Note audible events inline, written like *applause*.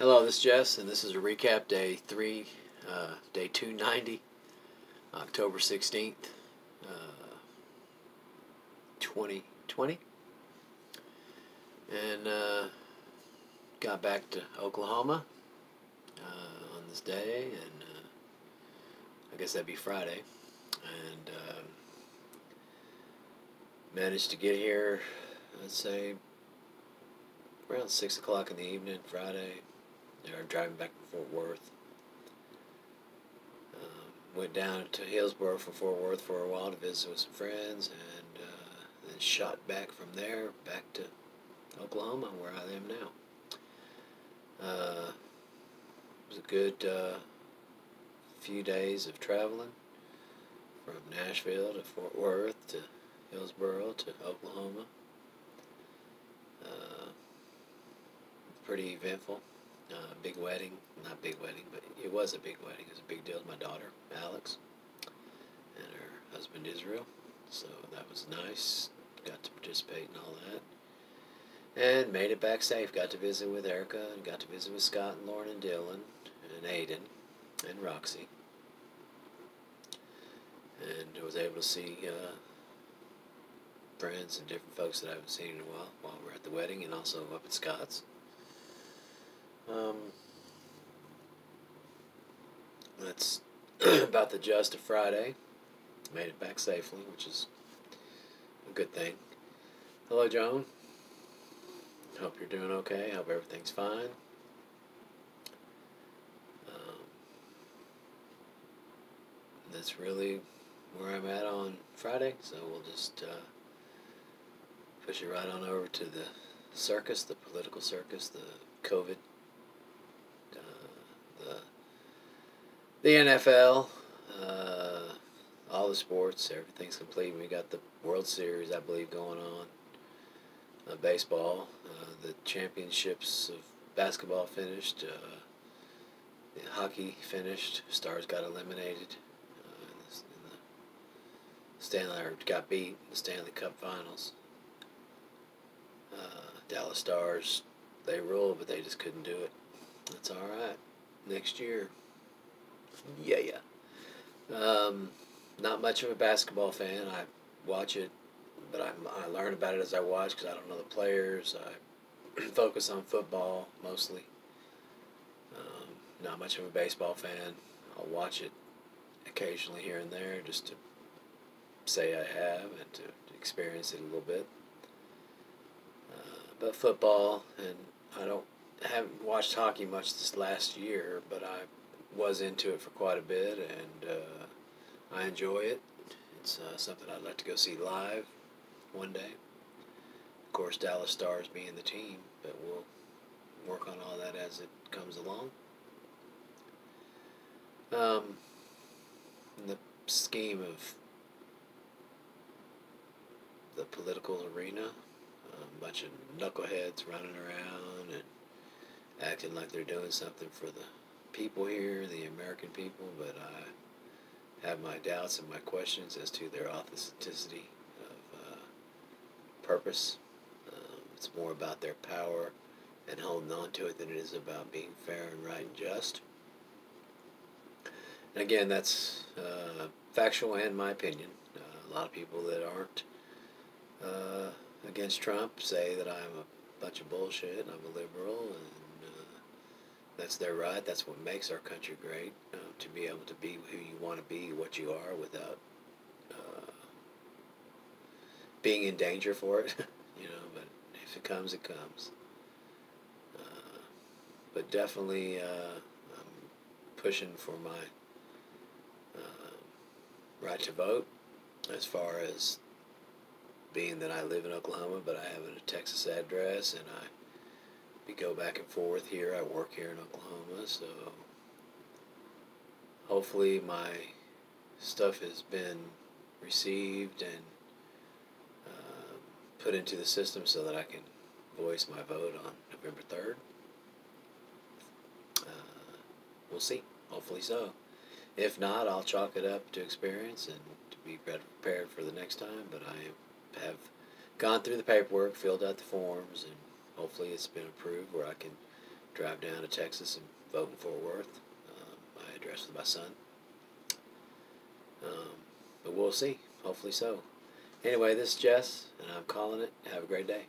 Hello, this is Jess, and this is a recap day three, uh, day 290, October 16th, uh, 2020. And uh, got back to Oklahoma uh, on this day, and uh, I guess that'd be Friday. And uh, managed to get here, I'd say, around 6 o'clock in the evening, Friday. They were driving back from Fort Worth. Um, went down to Hillsboro from Fort Worth for a while to visit with some friends, and uh, then shot back from there back to Oklahoma, where I am now. Uh, it was a good uh, few days of traveling from Nashville to Fort Worth to Hillsboro to Oklahoma. Uh, pretty eventful. Uh, big wedding, not big wedding, but it was a big wedding. It was a big deal with my daughter, Alex, and her husband, Israel. So that was nice. Got to participate in all that. And made it back safe. Got to visit with Erica, and got to visit with Scott and Lauren and Dylan, and Aiden, and Roxy. And was able to see uh, friends and different folks that I haven't seen in a while while we're at the wedding and also up at Scott's. Um, that's *clears throat* about the just of Friday. Made it back safely, which is a good thing. Hello, Joan. Hope you're doing okay. Hope everything's fine. Um, that's really where I'm at on Friday, so we'll just uh, push it right on over to the circus, the political circus, the COVID the NFL, uh, all the sports, everything's complete. We got the World Series, I believe, going on. Uh, baseball, uh, the championships of basketball finished. Uh, the hockey finished. Stars got eliminated. Uh, the, Stanley or got beat in the Stanley Cup Finals. Uh, Dallas Stars, they ruled, but they just couldn't do it. That's all right. Next year. Yeah, yeah. Um, not much of a basketball fan. I watch it, but I, I learn about it as I watch because I don't know the players. I *clears throat* focus on football mostly. Um, not much of a baseball fan. I'll watch it occasionally here and there just to say I have and to, experience it a little bit. Uh, but football, and I don't haven't watched hockey much this last year, but I was into it for quite a bit, and uh, I enjoy it. It's uh, something I'd like to go see live one day. Of course, Dallas Stars being the team, but we'll work on all that as it comes along. Um, in the scheme of the political arena, a bunch of knuckleheads running around and acting like they're doing something for the people here, the American people, but I have my doubts and my questions as to their authenticity of uh, purpose. Um, it's more about their power and holding on to it than it is about being fair and right and just. And again, that's uh, factual and my opinion. Uh, a lot of people that aren't uh, against Trump say that I'm a bunch of bullshit. And I'm a liberal and that's their right. That's what makes our country great. Uh, to be able to be who you want to be, what you are, without uh, being in danger for it. *laughs* you know, but if it comes, it comes. Uh, but definitely, uh, I'm pushing for my uh, right to vote. As far as being that I live in Oklahoma, but I have a Texas address, and I we go back and forth here. I work here in Oklahoma, so hopefully my stuff has been received and uh, put into the system so that I can voice my vote on November 3rd. Uh, we'll see. Hopefully so. If not, I'll chalk it up to experience and to be prepared for the next time. But I have gone through the paperwork, filled out the forms, and hopefully it's been approved where I can drive down to Texas and vote in Fort Worth. Um, my address with my son. Um, but we'll see. Hopefully so. Anyway, this is Jess, and I'm calling it. Have a great day.